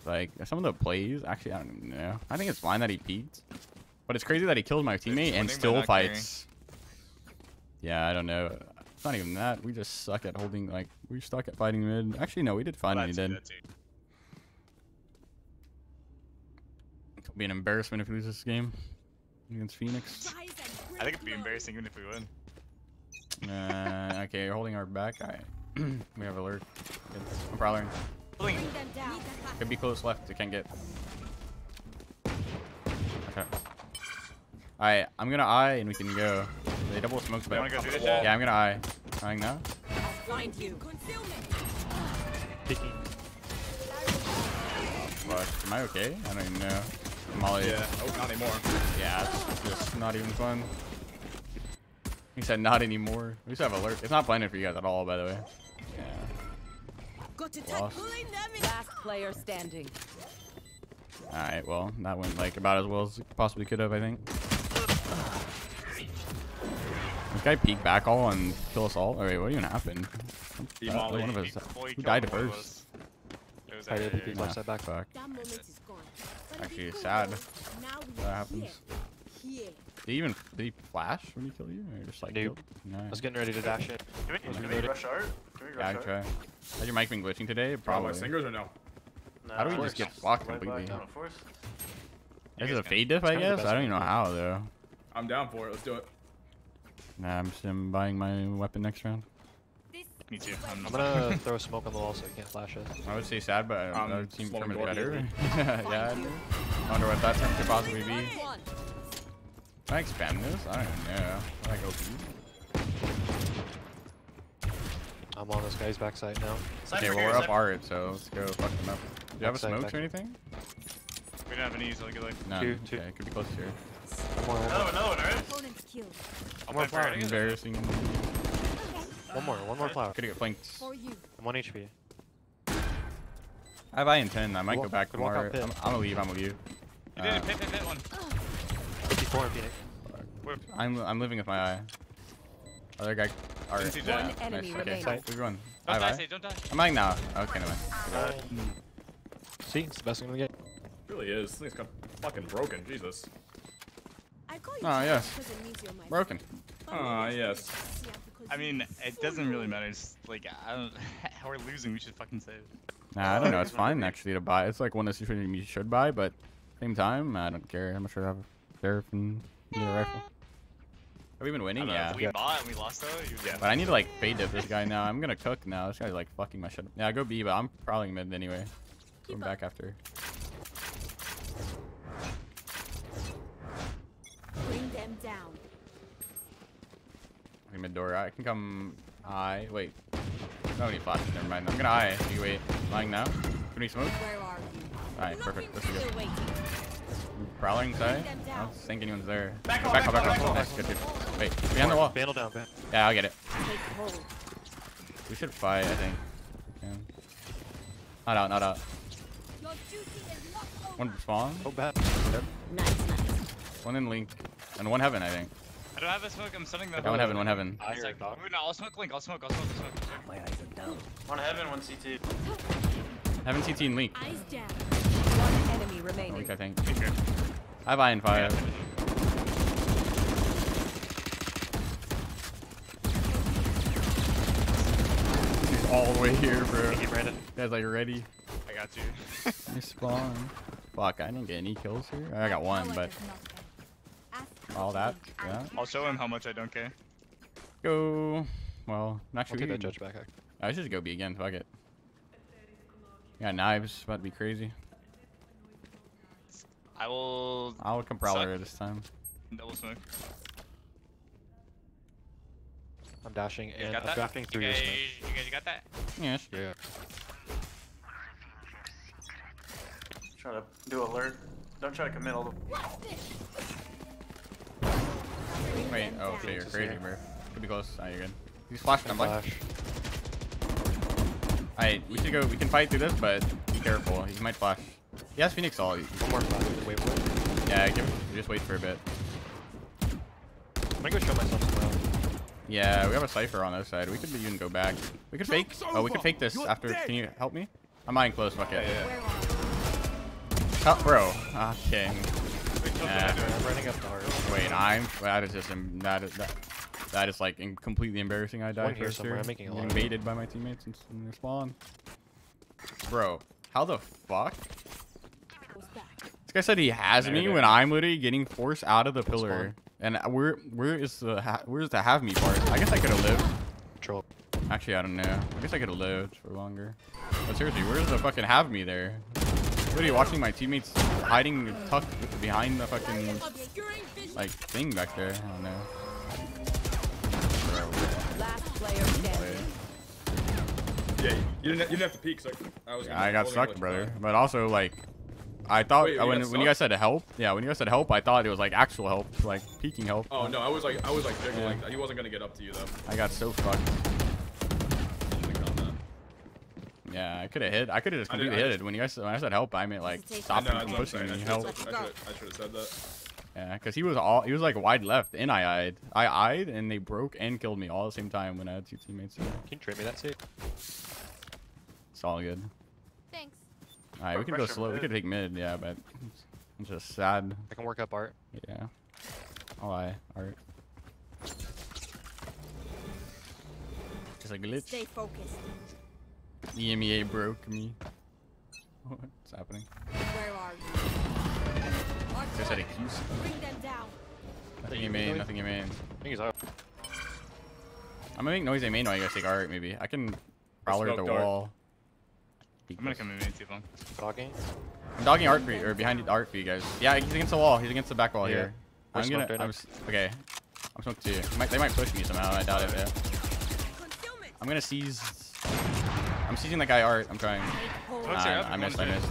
Speaker 1: Like some of the plays, actually, I don't even know. I think it's fine that he peeked, but it's crazy that he killed my teammate and still
Speaker 4: not carrying.
Speaker 1: fights. Yeah, I don't know. It's not even that. We just suck at holding. Like we suck at fighting mid. Actually, no, we did fine when he
Speaker 4: That
Speaker 1: did.
Speaker 4: that too.
Speaker 1: It'll be an embarrassment if we lose this game against Phoenix.
Speaker 4: I think it'd be embarrassing even if we win.
Speaker 1: Uh, okay, you're holding our back. Alright. we have alert. Good. I'm prowling.
Speaker 2: Bring them down.
Speaker 1: Could be close left. I can't get. Okay. Alright, I'm gonna eye and we can go. They double smokes
Speaker 4: You
Speaker 1: back.
Speaker 4: go through this
Speaker 6: wall.
Speaker 4: shit?
Speaker 1: Yeah, I'm gonna eye. Eyeing now.
Speaker 7: Find you.
Speaker 3: Peeking.
Speaker 1: Fuck. Am I okay? I don't even know. Molly.
Speaker 6: Yeah. Oh, not anymore.
Speaker 1: Yeah, it's just not even fun. He said not anymore. We used to have alert. It's not blinded for you guys at all, by the way. Yeah.
Speaker 7: Got to
Speaker 1: Lost.
Speaker 7: Last player standing.
Speaker 1: Alright, well, that went like about as well as it possibly could have, I think. This guy peeked back all and kill us all? Oh, wait, what even happened?
Speaker 6: He
Speaker 1: Uh,
Speaker 6: mollied.
Speaker 1: one of us. Who died first?
Speaker 4: us. It was
Speaker 3: I did.
Speaker 4: Eric.
Speaker 3: He's left side back.
Speaker 1: Fuck.
Speaker 2: That moment is gone. But
Speaker 1: Actually,
Speaker 2: be
Speaker 1: it's
Speaker 2: cool,
Speaker 1: sad.
Speaker 2: though. Now we
Speaker 1: That happens.
Speaker 2: Here. here.
Speaker 1: Did he even did he flash when he killed you? Or just like
Speaker 3: Nope.
Speaker 1: No.
Speaker 3: I was getting ready to dash it.
Speaker 5: Can we,
Speaker 3: Was
Speaker 5: can we rush art? Can we
Speaker 1: Yeah, I try.
Speaker 5: art?
Speaker 1: Has your mic been glitching today?
Speaker 6: Probably.
Speaker 1: Probably.
Speaker 6: Singers or no?
Speaker 5: No,
Speaker 1: How do we
Speaker 5: of
Speaker 1: just get blocked
Speaker 5: Right
Speaker 1: completely?
Speaker 5: back, no, of course.
Speaker 1: This a fade diff, I guess? I don't even know how, though.
Speaker 6: I'm down for it. Let's do it.
Speaker 1: Nah, I'm just I'm buying my weapon next round.
Speaker 2: This
Speaker 4: Me too. I'm,
Speaker 3: I'm gonna throw a smoke on the wall so you can't flash it.
Speaker 1: I would say sad, but
Speaker 6: Um,
Speaker 1: that would seem
Speaker 6: slowing
Speaker 1: term better. yeah, I wonder what that term could possibly be.
Speaker 7: One.
Speaker 1: Can I expand this? I don't even know. I like OP.
Speaker 3: I'm on this guy's backside now.
Speaker 5: Sniper
Speaker 1: Okay, well, we're up
Speaker 5: sniper.
Speaker 1: art, so let's go fuck them up. Do you have a
Speaker 3: smoke
Speaker 1: or anything?
Speaker 4: We don't have any, so good luck.
Speaker 1: No.
Speaker 3: Two, two.
Speaker 1: Okay, could be close here.
Speaker 3: One more, one
Speaker 5: Another
Speaker 3: more.
Speaker 5: one, another one, alright?
Speaker 2: opponent's killed.
Speaker 3: One more
Speaker 4: Okay,
Speaker 3: flower.
Speaker 1: Embarrassing.
Speaker 3: One more, one more flower.
Speaker 1: Could get flanked.
Speaker 3: I'm one HP.
Speaker 1: I have I in 10. I might go back
Speaker 3: could walk
Speaker 1: tomorrow. I'm, I'm gonna leave. I'm gonna leave.
Speaker 4: You did
Speaker 1: Uh,
Speaker 4: it. Pit, pit, pit, one.
Speaker 3: 54 in Phoenix.
Speaker 1: I'm I'm living with my eye. Other guy. Art.
Speaker 4: Didn't see
Speaker 1: Yeah,
Speaker 4: that.
Speaker 7: One enemy
Speaker 1: nice. Okay,
Speaker 7: remaining.
Speaker 1: good one.
Speaker 4: Don't
Speaker 1: I
Speaker 4: die,
Speaker 1: have
Speaker 4: Sage, don't die.
Speaker 1: I'm eyeing now. Okay, never mind.
Speaker 3: See, it's the best thing in the game.
Speaker 6: It really is. This thing's got fucking broken. Jesus.
Speaker 2: I call you
Speaker 1: Oh, yes.
Speaker 2: because it means you're my
Speaker 1: Broken.
Speaker 6: Ah, yes.
Speaker 2: Friend. Yeah, because
Speaker 4: I mean, it doesn't really matter. It's like, I don't. we're losing. We should fucking save.
Speaker 1: Nah, I don't know. It's fine actually to buy. It's like one of the situations you should buy, but same time, I don't care. I'm not sure I have a sheriff and need a rifle. Have we been winning?
Speaker 4: don't know,
Speaker 1: Yeah.
Speaker 4: we bought and we lost though. You
Speaker 6: Yeah.
Speaker 1: But I need to like fade dip this guy now. I'm gonna cook now. This guy's like fucking my shit. up. Yeah, I go B, but I'm probably mid anyway. Going
Speaker 2: Keep
Speaker 1: back after.
Speaker 2: Bring them down.
Speaker 1: Okay, Mid door. I can come. I wait. No any flashes. Never mind. I'm gonna eye. You wait. Lying now. Can we smoke?
Speaker 2: Where are you?
Speaker 1: Alright, perfect. This is
Speaker 2: Still
Speaker 1: good. Prowling side. I don't think anyone's there.
Speaker 5: Back
Speaker 1: Go
Speaker 5: off,
Speaker 1: back off,
Speaker 5: back
Speaker 1: back
Speaker 5: off,
Speaker 1: off. Nice, good, good. Wait, behind the wall.
Speaker 3: Vandal down, van.
Speaker 1: Yeah, I'll get it. We should fight, I think. Yeah. Not out, not out.
Speaker 2: Your duty is not over.
Speaker 1: One spawn.
Speaker 3: Oh, bad.
Speaker 2: Nice, nice.
Speaker 1: One in link. And one heaven, I think.
Speaker 4: I don't have a smoke. I'm stunning the.
Speaker 1: Yeah, one heaven, one heaven.
Speaker 3: I hear
Speaker 4: Sec.
Speaker 3: it, dog.
Speaker 4: Wait, no, I'll smoke link. I'll smoke. I'll smoke. I'll smoke. My eyes are down.
Speaker 5: One heaven, one CT.
Speaker 1: Heaven CT and link.
Speaker 2: Eyes down.
Speaker 7: One enemy
Speaker 1: Link,
Speaker 7: remaining.
Speaker 1: I think.
Speaker 4: Okay.
Speaker 1: I have iron fire. He's all the way here, bro.
Speaker 3: Thank you, Brandon.
Speaker 1: guys like ready.
Speaker 4: I got you.
Speaker 1: Nice spawn. Fuck, I didn't get any kills here. I got one, oh, but all that. Yeah.
Speaker 4: I'll show him how much I don't care.
Speaker 1: Go. Well,
Speaker 3: I'll
Speaker 1: actually,
Speaker 3: take
Speaker 1: we
Speaker 3: that
Speaker 1: could-
Speaker 3: judge back. actually.
Speaker 1: I should just go B again. Fuck it. Got knives. About to be crazy.
Speaker 4: I will
Speaker 1: I'll come prowler this time.
Speaker 4: double smoke.
Speaker 3: I'm dashing and I'm
Speaker 4: that?
Speaker 3: drafting
Speaker 4: you
Speaker 3: through your
Speaker 4: guys,
Speaker 3: smoke.
Speaker 4: you guys got that?
Speaker 1: Yes.
Speaker 3: Yeah.
Speaker 5: Try to do alert. Don't try to commit all the.
Speaker 1: Wait. Oh shit, you're crazy, bro. Could be close. Ah, you're good. He's flashing. I'm like,
Speaker 3: Flash.
Speaker 1: alright, we should go. We can fight through this, but be careful. He might flash. He has Phoenix all.
Speaker 3: One more flash. Wait, wait.
Speaker 1: Yeah, give. Just wait for a bit.
Speaker 3: I'm gonna go show myself somewhere else.
Speaker 1: Yeah, we have a cipher on this side. We could even go back. We could fake. Oh, we could fake this after. Can you help me? I'm eyeing close. Fuck it.
Speaker 2: Where are you?
Speaker 1: Oh, bro. Okay. Yeah.
Speaker 3: I'm running up the heart.
Speaker 1: Wait, I'm. That is just. That is that. That is like in, completely embarrassing. I died
Speaker 3: here
Speaker 1: first
Speaker 3: somewhere,
Speaker 1: here.
Speaker 3: I'm making a lot.
Speaker 1: baited by my teammates in, in their spawn. Bro, how the fuck? This guy said he has me when I'm literally getting forced out of the pillar. And uh, where where is the ha where's the have me part? I guess I could have lived.
Speaker 3: Control.
Speaker 1: Actually, I don't know. I guess I could have lived for longer. But seriously, where's the fucking have me there? Literally watching my teammates hiding tucked behind the fucking like thing back there. I don't know. Bro,
Speaker 7: Last player standing.
Speaker 1: wait.
Speaker 6: Yeah, you didn't, you didn't have to peek, so I was.
Speaker 1: Yeah, I got stuck, brother. But also, like, I thought
Speaker 6: Wait,
Speaker 1: when when you guys said help, yeah, when you guys said help, I thought it was like actual help, like peeking help.
Speaker 6: Oh no, I was like, I was like.
Speaker 1: Yeah.
Speaker 6: He wasn't gonna get up to you though.
Speaker 1: I got so fucked.
Speaker 6: Should've done that.
Speaker 1: Yeah, I could have hit. I could have just
Speaker 6: I did-
Speaker 1: completely
Speaker 6: I
Speaker 1: hit
Speaker 6: just-
Speaker 1: it. When you guys when I said help, I meant like stop him from pushing
Speaker 6: saying.
Speaker 1: Me.
Speaker 6: should've-
Speaker 1: Help.
Speaker 6: I should've- I should have said that.
Speaker 1: Yeah, because he was all he was like wide left, and I eyed. I eyed, and they broke and killed me all at the same time when I had two teammates.
Speaker 3: Can you trade me that seat?
Speaker 1: It's all good.
Speaker 2: Thanks.
Speaker 1: All right, we can go
Speaker 5: Pressure
Speaker 1: slow. We
Speaker 5: mid.
Speaker 1: could take mid, yeah, but it's, it's just sad.
Speaker 3: I can work up art.
Speaker 1: Yeah. Oh, I art. Just a glitch.
Speaker 2: Stay focused.
Speaker 1: EMEA broke me. What's happening?
Speaker 2: Where are you?
Speaker 1: Just had a Q's.
Speaker 2: Bring them down.
Speaker 1: Nothing in main, nothing in main.
Speaker 3: I think he's out.
Speaker 1: I'm gonna make noise in main while you guys take art, maybe. I can prowler the
Speaker 6: smoked
Speaker 1: wall.
Speaker 4: I'm gonna come in main see if I'm.
Speaker 3: Dogging.
Speaker 1: I'm dogging art for you, or behind the art for you guys. Yeah, he's against the wall. He's against the back wall
Speaker 3: Yeah.
Speaker 1: here.
Speaker 3: We're
Speaker 1: I'm gonna.
Speaker 3: right
Speaker 1: I'm,
Speaker 3: now.
Speaker 1: s- okay. I'm smoked too. They might, they might push me somehow. I doubt it. Yeah. I'm gonna seize. I'm seizing that guy art. I'm trying.
Speaker 2: Take
Speaker 1: Nah, I missed. I missed.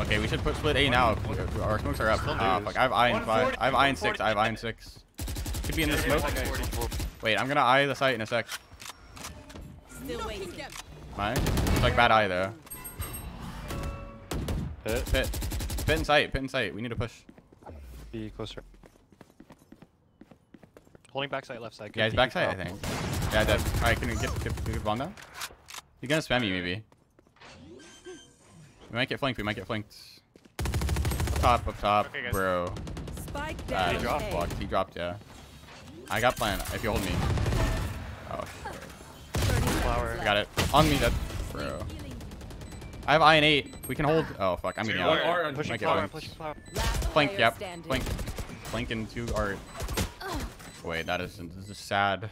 Speaker 1: Okay, we should put split A now. Our smokes are up.
Speaker 3: Still
Speaker 1: Ah, fuck. I have iron five.
Speaker 5: 140,
Speaker 1: I have iron six.
Speaker 5: 140.
Speaker 1: I have iron six. Could be in the smoke.
Speaker 5: yeah, yeah.
Speaker 1: Wait, I'm gonna eye the site in a sec.
Speaker 2: Still waiting.
Speaker 1: Mine? It's like bad eye though.
Speaker 3: Hit.
Speaker 1: Pit. Pit in sight. Pit in sight. We need to push.
Speaker 3: Be closer. Holding backside left side.
Speaker 1: Yeah, he's
Speaker 3: Good
Speaker 1: backside, I think. Yeah, dead. Alright, can we get, get, get bomb down? He's gonna spam you, maybe. We might get flanked. We might get flanked. Up top, up top,
Speaker 4: Okay, guys.
Speaker 1: bro.
Speaker 7: Spike
Speaker 1: That
Speaker 7: down.
Speaker 1: is
Speaker 7: A.
Speaker 1: fucked. He dropped, yeah. I got plan. If you hold me. Oh, shit.
Speaker 3: Flower.
Speaker 1: I got it. On me, that. Bro. I have iron 8. We can hold. Oh, fuck. I'm getting
Speaker 6: One
Speaker 1: out.
Speaker 6: art on
Speaker 3: Pushing
Speaker 1: Might get
Speaker 3: flower.
Speaker 1: flanked.
Speaker 3: Pushing flower.
Speaker 7: Last
Speaker 1: Flank,
Speaker 7: player
Speaker 1: yep.
Speaker 7: standing.
Speaker 1: Flank. Flank into art. Wait, that is, this is sad.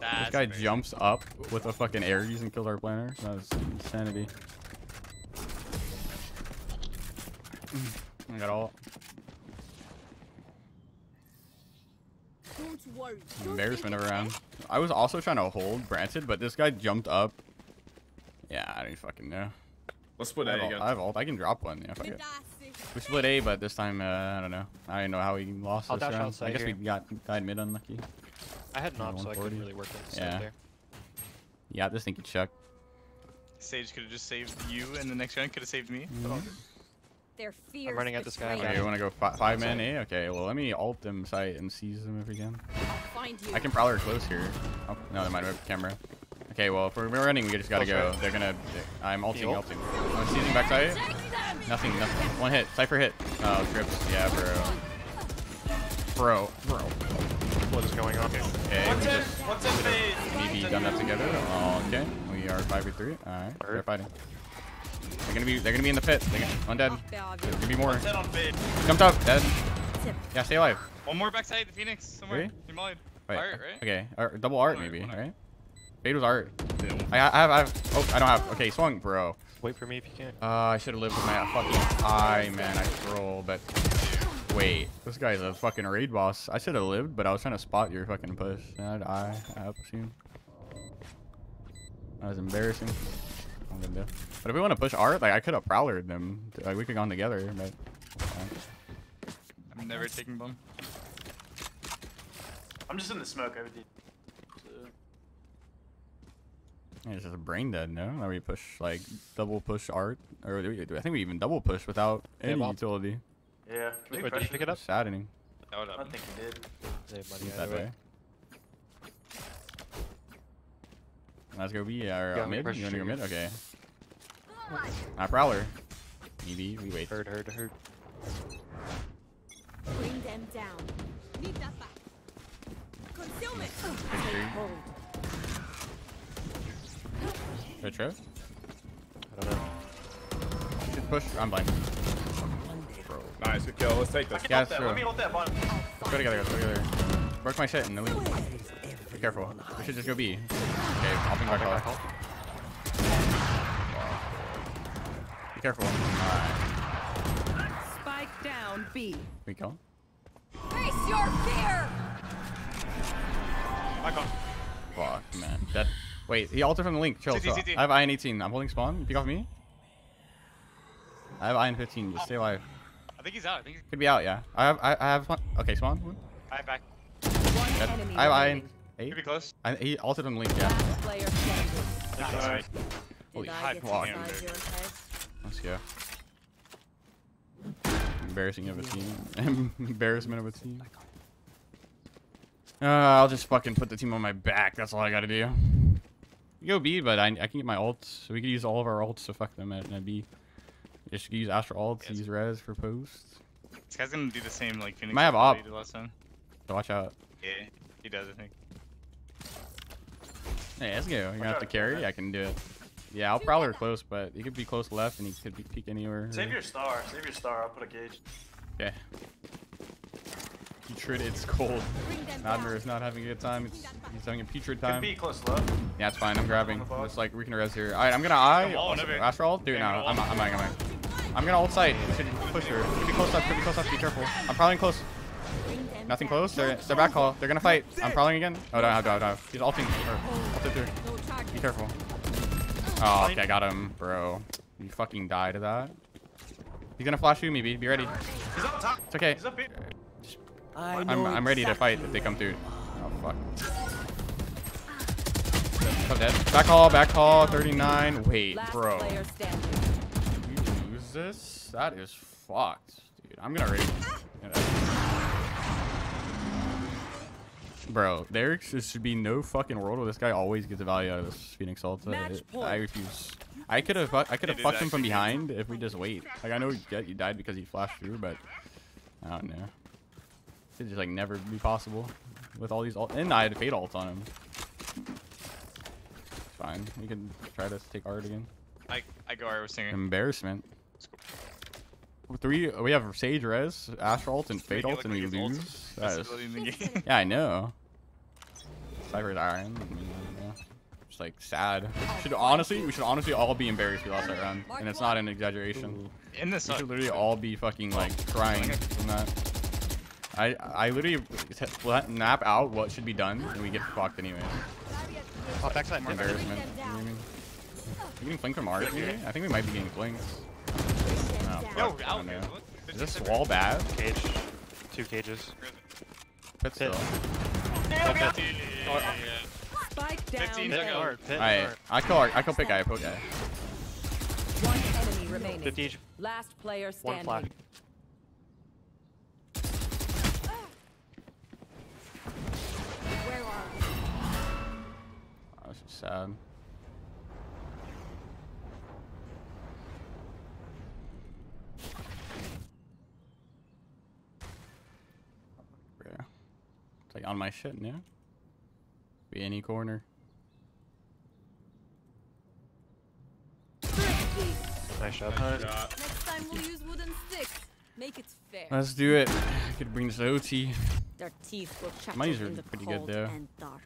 Speaker 4: That's
Speaker 1: This guy
Speaker 4: crazy.
Speaker 1: jumps up with a fucking Ares and kills our planner. That is insanity. I got all.
Speaker 2: Don't worry.
Speaker 1: Embarrassment of a round. I was also trying to hold Branted, but this guy jumped up. Yeah, I don't fucking know.
Speaker 6: Let's split
Speaker 1: I
Speaker 6: A
Speaker 1: ult,
Speaker 6: again.
Speaker 1: I have ult. I can drop one. Yeah, fuck it. We split A, but this time, uh, I don't know. I don't know how we lost
Speaker 3: I'll
Speaker 1: this
Speaker 3: dash
Speaker 1: round. I
Speaker 3: outside
Speaker 1: guess we got died mid unlucky.
Speaker 3: I had an op, so I couldn't really work it.
Speaker 1: Yeah.
Speaker 3: Yeah. There.
Speaker 1: Yeah, this thing could chuck.
Speaker 4: Sage could have just saved you, and the next round could have saved me. But all good.
Speaker 2: Their fears
Speaker 3: running at this guy, I'm
Speaker 1: Okay, you want to go fi five man A? Eh, okay, well, let me ult them site and seize them if we can.
Speaker 2: I'll find you.
Speaker 1: I can prowler close here. Oh, no, they might have a camera. Okay, well, if we're we're running, we just gotta
Speaker 3: Close
Speaker 1: go.
Speaker 3: right.
Speaker 1: They're gonna. I'm ulting,
Speaker 3: Heal.
Speaker 1: ulting. I'm seizing backside. Nothing, nothing. One hit. Cypher hit. Oh, trips. Yeah, bro. Bro. Bro.
Speaker 3: What is going on here?
Speaker 1: Okay, we
Speaker 5: What's in?
Speaker 1: just
Speaker 5: What's in phase?
Speaker 1: BB done that together. Oh, okay, we are 5v3. Alright, they're fighting. They're gonna be, they're gonna be in the pit. They're gonna, undead. There's gonna be more.
Speaker 5: What's in on phase?
Speaker 1: Jumped up, dead. Yeah, stay alive.
Speaker 4: One more backside, the Phoenix, somewhere.
Speaker 1: Really?
Speaker 4: You mollied.
Speaker 1: Wait,
Speaker 4: Art, right?
Speaker 1: Okay, art, double art maybe,
Speaker 4: one art.
Speaker 1: alright? Fade was art. I, I have, I have, oh, I don't have. Okay, swung, bro.
Speaker 3: Wait for me if you can.
Speaker 1: Uh, I should have lived with my fucking eye, man. I troll, but wait, this guy's a fucking raid boss. I should have lived, but I was trying to spot your fucking push. And I, I up soon. That was embarrassing. I'm gonna do. But if we want to push art, like I could have prowlered them. Like we could have gone together, but. uh,
Speaker 4: I'm never taking bomb.
Speaker 5: I'm just in the smoke. I would. So,
Speaker 1: yeah, It's just a brain dead, no? That we push like double push art, or do we, I think we even double push without
Speaker 3: Yeah,
Speaker 1: any
Speaker 3: Bob.
Speaker 1: utility.
Speaker 5: Yeah.
Speaker 3: Wait,
Speaker 5: we
Speaker 3: did you pick it up?
Speaker 1: Saddening.
Speaker 4: That would
Speaker 5: I think he did.
Speaker 3: Save money
Speaker 1: that
Speaker 3: either
Speaker 1: way.
Speaker 3: way.
Speaker 1: Let's go B or
Speaker 3: Yeah,
Speaker 1: uh,
Speaker 3: I'm
Speaker 1: mid.
Speaker 3: gonna
Speaker 1: You wanna go mid? Okay. Ah, prowler. Maybe we wait.
Speaker 3: Heard, heard, heard.
Speaker 2: Bring them down. Need that back. Concealment.
Speaker 1: Victory.
Speaker 2: Take hold.
Speaker 1: Retro.
Speaker 3: I don't know.
Speaker 1: Should push. I'm blind.
Speaker 6: Nice, good kill. Let's take this.
Speaker 1: Yeah, sure.
Speaker 5: Let me hold that bottom.
Speaker 1: Let's go together. Let's go together. Broke my shit and then leave. Be careful. We should just go B. Okay, hopping back
Speaker 3: Back
Speaker 1: off.
Speaker 3: off.
Speaker 1: Be careful. Alright.
Speaker 7: Spike down B.
Speaker 1: We go.
Speaker 2: Face your fear.
Speaker 4: Back on.
Speaker 1: Fuck, man. Dead. Wait, he altered from the link. Chill.
Speaker 4: CT,
Speaker 1: chill.
Speaker 4: CT.
Speaker 1: I have iron 18. I'm holding spawn. You pick off me. I have iron 15. Just stay alive.
Speaker 4: I think he's out. I think he's
Speaker 1: Could be out, yeah. I have. I, I have. Spawn. Okay, spawn. One.
Speaker 4: I back.
Speaker 7: One
Speaker 1: Dead.
Speaker 7: enemy
Speaker 1: I have iron eight.
Speaker 4: Could be close.
Speaker 1: I, he altered from the link. Yeah.
Speaker 7: Last player standing.
Speaker 5: Nice.
Speaker 1: Holy
Speaker 2: Did
Speaker 4: hot block.
Speaker 2: inside your head?
Speaker 1: Let's go. Embarrassing of a team. Embarrassment of a team. Uh, I'll just fucking put the team on my back. That's all I gotta do. You go B, but I, I can get my ults. So we could use all of our ults to fuck them at, at B. Just use Astra ults,
Speaker 4: Yes.
Speaker 1: use res for post.
Speaker 4: This guy's gonna do the same like Phoenix.
Speaker 1: Might have
Speaker 4: did
Speaker 1: op.
Speaker 4: he did last time.
Speaker 1: So watch out.
Speaker 4: Yeah, he does. I think.
Speaker 1: Hey, let's go. You're gonna have to carry. I can do it. Yeah, I'll prowler close, but he could be close left and he could be peek anywhere.
Speaker 5: Save your star. Save your star. I'll put a gauge.
Speaker 1: Yeah. Putrid, it's cold.
Speaker 2: Bring them down.
Speaker 1: Admir is not having a good time. It's, he's having a putrid
Speaker 5: Could
Speaker 1: time.
Speaker 5: be close left.
Speaker 1: Yeah, it's fine. I'm grabbing.
Speaker 5: On the box.
Speaker 1: Just like we can res here. All right, I'm gonna eye.
Speaker 4: Come on,
Speaker 1: Also,
Speaker 4: over.
Speaker 1: Astra, do it
Speaker 4: Okay,
Speaker 1: now.
Speaker 4: I'm
Speaker 1: I'm,
Speaker 4: gonna
Speaker 1: I'm, I'm, I'm, I'm gonna ult side. We should push her. Could be close up. Could be close up. Be careful. I'm prowling close. Nothing close. They're they're back call. They're gonna fight. I'm prowling again. Oh, no, no, no, no. He's ulting. Or, ulted through. Be careful. Oh, okay, I got him, bro. You fucking die to that. He's gonna flash you, maybe. Be ready.
Speaker 5: He's up top.
Speaker 1: It's okay.
Speaker 5: He's up here.
Speaker 1: I'm, I'm ready to fight if they come through. Oh, fuck. Oh, dead. Back hall, back hall, 39. Wait, bro.
Speaker 7: Player standing.
Speaker 1: You lose this? That is fucked, dude. I'm gonna rage. Bro, there should be no fucking world where this guy always gets a value out of this Phoenix ult.
Speaker 7: Match
Speaker 1: I, refuse. I could have I could have fucked him from behind if we just wait. Like I know he, died because he flashed through, but I don't know. It'd just like never be possible with all these ult. And I had fade ult on him. It's fine. We can try to take art again.
Speaker 4: I I go. I was singing.
Speaker 1: Embarrassment. Three. We have Sage Res, Astra ult, and Fade
Speaker 4: Make
Speaker 1: ult, and we lose. That is,
Speaker 4: in the game.
Speaker 1: yeah, I know. Cypher's Iron. Yeah. Just like sad. Should honestly, we should honestly all be embarrassed we lost that round, and it's not an exaggeration.
Speaker 4: In this
Speaker 1: We should literally all be fucking like oh. crying from that. I I literally nap out what should be done, and we get fucked anyway.
Speaker 3: Oh, backside. More backside.
Speaker 1: Embarrassment. You know what I mean? You getting flanked from maybe? I think we might be getting flanked. Oh,
Speaker 4: Yo, out
Speaker 1: don't
Speaker 4: here.
Speaker 1: know.
Speaker 4: What?
Speaker 1: Is this wall bad?
Speaker 3: Cage. Two cages.
Speaker 1: Pit still.
Speaker 3: Pit.
Speaker 7: Spike down.
Speaker 4: 15
Speaker 7: A.
Speaker 4: to
Speaker 3: Pit.
Speaker 1: Alright. I kill our, I kill pick guy, poke guy.
Speaker 7: One enemy remaining.
Speaker 3: 50 each.
Speaker 7: Last player standing.
Speaker 3: One flag.
Speaker 2: Where are we?
Speaker 1: Oh, that's just sad. Yeah. It's like on my shit now. Be any corner.
Speaker 3: Nice shot.
Speaker 2: Next time we'll use wooden sticks. Make it fair.
Speaker 1: Let's do it. I could bring this to OT.
Speaker 2: Their teeth will crackle
Speaker 1: Mine's
Speaker 2: in
Speaker 1: are pretty good, though.
Speaker 2: and dark.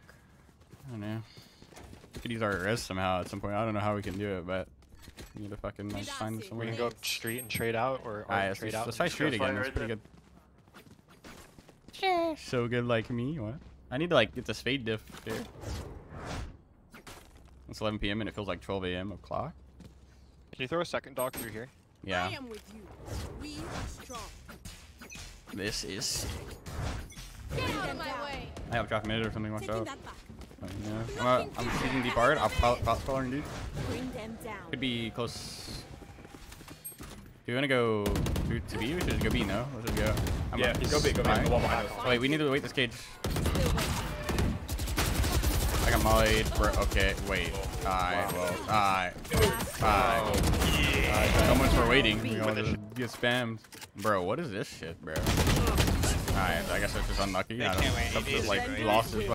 Speaker 1: I don't know. We could use our res somehow at some point. I don't know how we can do it, but we need to fucking like, find
Speaker 3: We can go up street and trade out, or, or
Speaker 1: Alright,
Speaker 3: trade
Speaker 1: let's,
Speaker 3: out.
Speaker 1: let's try
Speaker 3: and-
Speaker 1: street again.
Speaker 5: fly
Speaker 1: That's pretty
Speaker 5: there.
Speaker 1: Good. So good like me. What? I need to like get the spade diff here. It's 11 p.m. and it feels like 12 a.m. o'clock.
Speaker 3: Can you throw a second dog through here?
Speaker 1: Yeah.
Speaker 2: I am with you. We are strong.
Speaker 1: This is sick.
Speaker 2: Get out of my way.
Speaker 1: I have drop mid or something. Watch
Speaker 2: Taking
Speaker 1: out.
Speaker 2: that
Speaker 1: yeah. I'm, uh, I'm shooting deep hard. I'll probably following dude.
Speaker 2: Bring them down.
Speaker 1: Could be close. Do you want to go to, B? We should just go B, no? Let's just go. I'm
Speaker 6: Yeah,
Speaker 1: up.
Speaker 6: go big, go.
Speaker 1: Fine.
Speaker 6: The wall behind us.
Speaker 1: Oh, wait, we need to wait this cage. I got mollied for. Okay, wait. Alright, well. Alright. Alright. So much for waiting. We all just get spammed. Bro, what is this shit, bro? Alright, I guess it's just unlucky. I don't
Speaker 4: can't wait.
Speaker 1: some
Speaker 4: They
Speaker 1: just,
Speaker 4: just
Speaker 1: like lost his